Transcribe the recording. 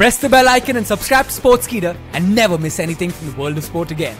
Press the bell icon and subscribe to Sportskeeda and never miss anything from the world of sport again.